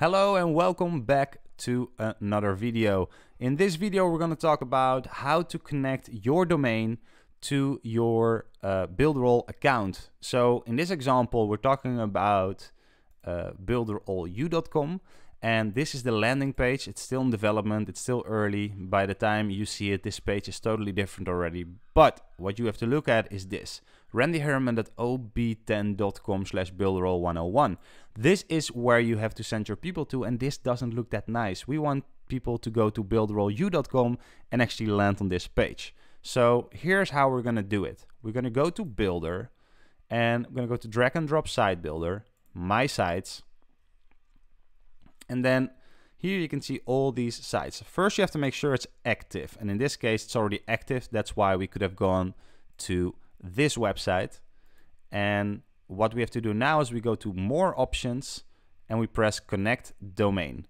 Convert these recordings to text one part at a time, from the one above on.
Hello and welcome back to another video. In this video we're going to talk about how to connect your domain to your uh, Builderall account. So in this example we're talking about uh, builderallu.com and this is the landing page. It's still in development, it's still early. By the time you see it this page is totally different already. But what you have to look at is this randyhereman.ob10.com slash builderall101. This is where you have to send your people to, and this doesn't look that nice. We want people to go to builderallu.com and actually land on this page. So here's how we're gonna do it. We're gonna go to Builder, and I'm gonna go to drag and drop site builder, my sites, and then here you can see all these sites. First you have to make sure it's active, and in this case it's already active. That's why we could have gone to this website. And what we have to do now is we go to more options and we press connect domain.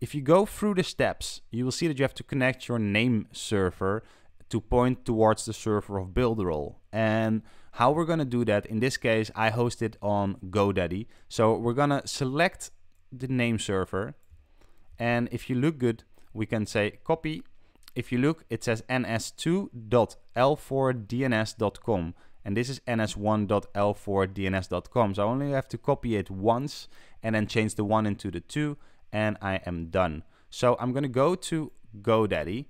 If you go through the steps, you will see that you have to connect your name server to point towards the server of Builderall. And how we're gonna do that, in this case, I host it on GoDaddy. So we're gonna select the name server. And if you look good, we can say copy if you look, it says ns2.l4dns.com and this is ns1.l4dns.com. So I only have to copy it once and then change the one into the two and I am done. So I'm gonna go to GoDaddy.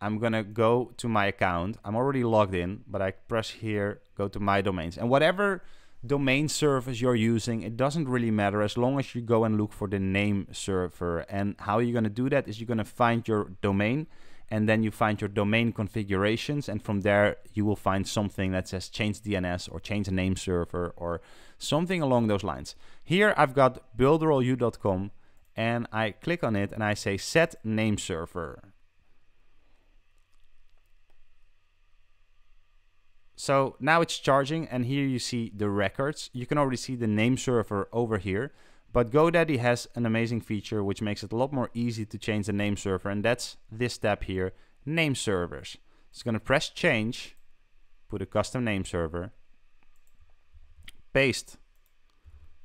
I'm gonna go to my account. I'm already logged in, but I press here, go to my domains. And whatever domain service you're using, it doesn't really matter as long as you go and look for the name server. And how you're gonna do that is you're gonna find your domain and then you find your domain configurations and from there you will find something that says change DNS or change the name server or something along those lines. Here I've got builderallu.com and I click on it and I say set name server. So now it's charging and here you see the records. You can already see the name server over here. But GoDaddy has an amazing feature which makes it a lot more easy to change the name server and that's this tab here, name servers. It's to press change, put a custom name server, paste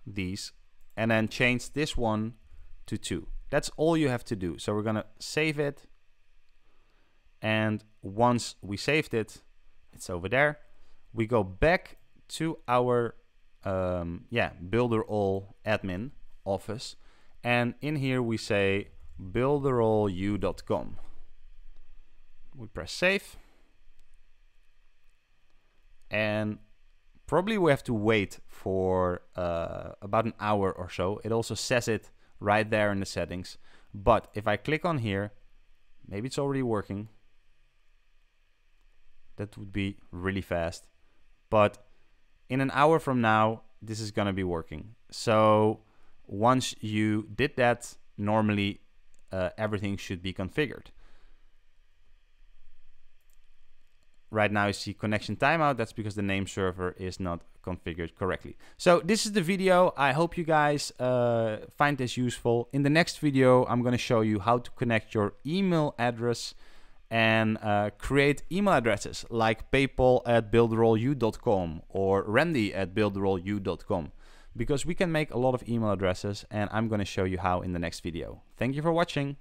these and then change this one to 2. That's all you have to do. So we're to save it and once we saved it, it's over there. We go back to our um, yeah, Builderall admin office. And in here we say builderallu.com. We press save. And probably we have to wait for uh, about an hour or so. It also says it right there in the settings. But if I click on here, maybe it's already working. That would be really fast. But in an hour from now, this is going to be working. So once you did that, normally uh, everything should be configured. Right now you see connection timeout. That's because the name server is not configured correctly. So this is the video. I hope you guys uh, find this useful. In the next video, I'm going to show you how to connect your email address and uh, create email addresses like paypal at builderallu.com or randy at builderallu.com because we can make a lot of email addresses and I'm going to show you how in the next video. Thank you for watching.